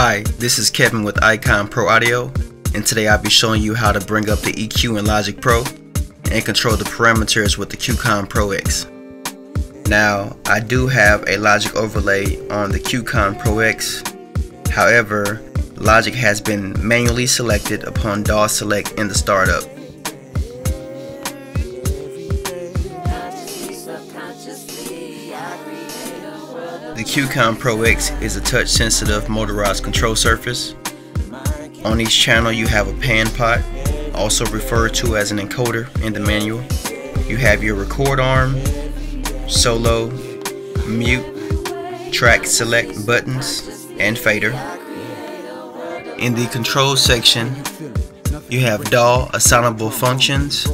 Hi, this is Kevin with Icon Pro Audio, and today I'll be showing you how to bring up the EQ in Logic Pro and control the parameters with the QCon Pro X. Now, I do have a Logic overlay on the QCon Pro X, however, Logic has been manually selected upon DAW select in the startup. The QCon Pro X is a touch sensitive motorized control surface. On each channel you have a pan pot, also referred to as an encoder in the manual. You have your record arm, solo, mute, track select buttons, and fader. In the control section, you have DAW assignable functions.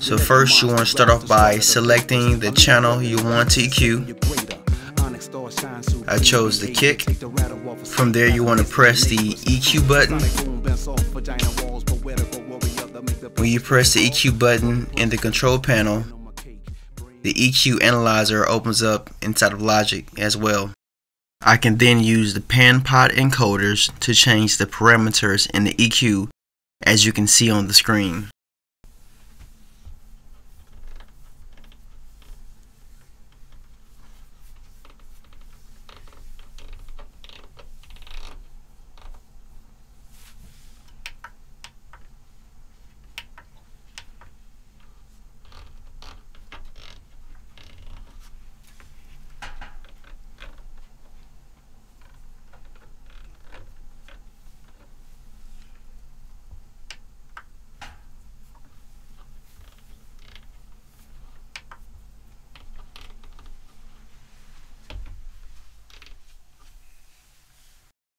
So first you want to start off by selecting the channel you want to EQ. I chose the kick. From there you want to press the EQ button. When you press the EQ button in the control panel, the EQ analyzer opens up inside of Logic as well. I can then use the pan pot encoders to change the parameters in the EQ as you can see on the screen.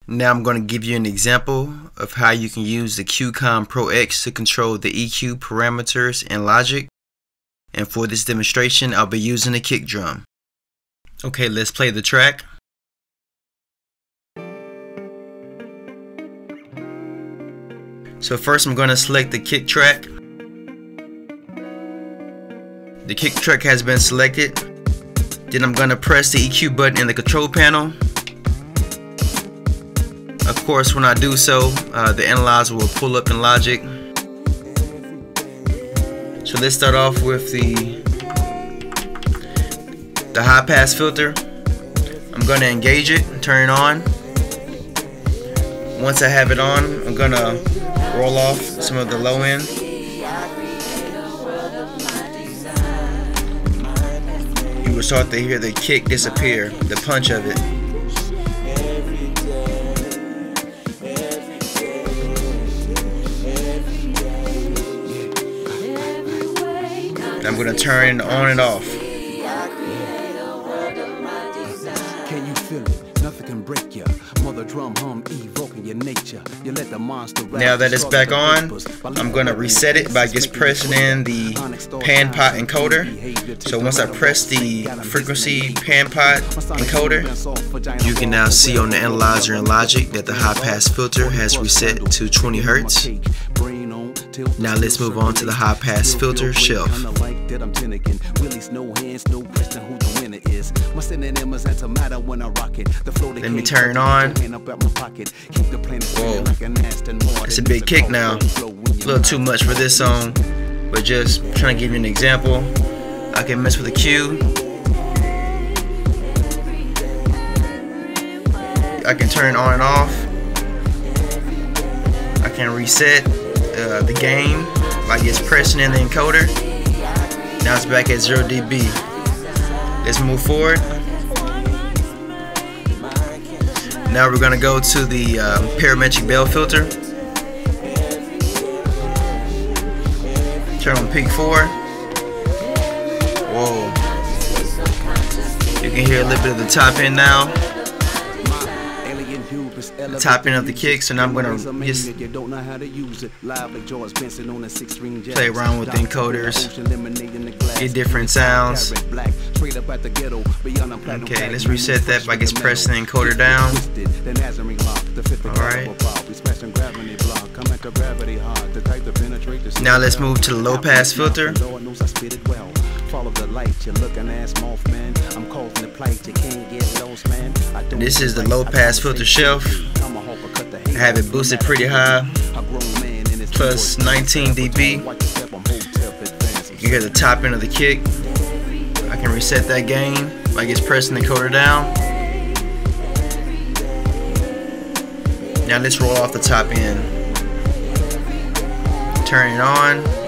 Now I'm going to give you an example of how you can use the QCon Pro X to control the EQ parameters in Logic. And for this demonstration, I'll be using a kick drum. Okay, let's play the track. So first I'm going to select the kick track. The kick track has been selected. Then I'm going to press the EQ button in the control panel of course, when I do so, uh, the analyzer will pull up in Logic. So let's start off with the the high pass filter. I'm gonna engage it, turn it on. Once I have it on, I'm gonna roll off some of the low end. You will start to hear the kick disappear, the punch of it. And I'm going to turn it on and off. Can you feel it? Nothing can break you. Mother drum hum evoking your nature. You let the monster Now that it's back on, I'm going to reset it by just pressing in the pan pot encoder. So once I press the frequency pan pot encoder, you can now see on the analyzer in Logic that the high pass filter has reset to 20 hertz. Now let's move on to the high pass filter shelf. Let me turn on. Whoa. It's a big kick now. A little too much for this song, but just trying to give you an example. I can mess with the Q. I can turn on and off. I can reset uh, the gain like it's pressing in the encoder. Now it's back at 0 dB. Let's move forward. Now we're going to go to the um, parametric bell filter. Turn on peak 4. Whoa. You can hear a little bit of the top end now top of the kick, so now I'm gonna just play around with the encoders, get different sounds. Okay, let's reset that by just pressing the encoder down. Alright. Now let's move to the low pass filter. Follow the light, you're looking ass man. I'm the plight, you can't get lost. This is the low pass filter shelf. I have it boosted pretty high, plus 19 dB. You hear the top end of the kick. I can reset that gain like it's pressing the encoder down. Now let's roll off the top end. Turn it on.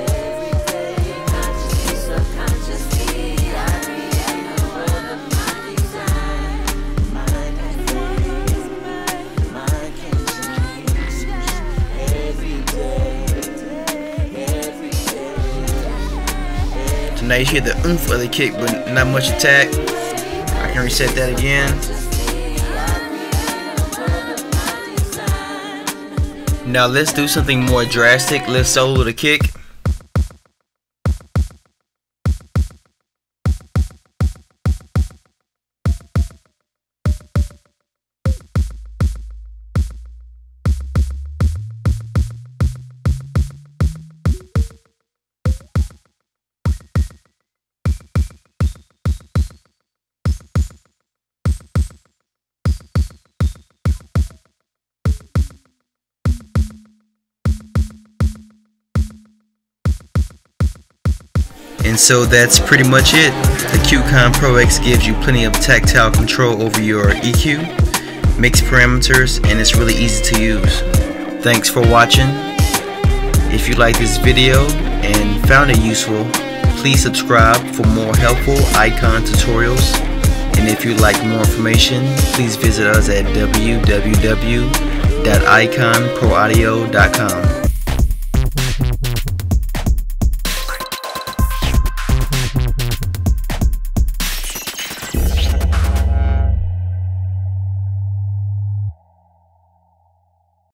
Now you hear the oomph of the kick, but not much attack. I can reset that again. Now let's do something more drastic. Let's solo the kick. And so that's pretty much it. The QCon Pro X gives you plenty of tactile control over your EQ, mix parameters, and it's really easy to use. Thanks for watching. If you like this video and found it useful, please subscribe for more helpful icon tutorials. And if you'd like more information, please visit us at www.iconproaudio.com.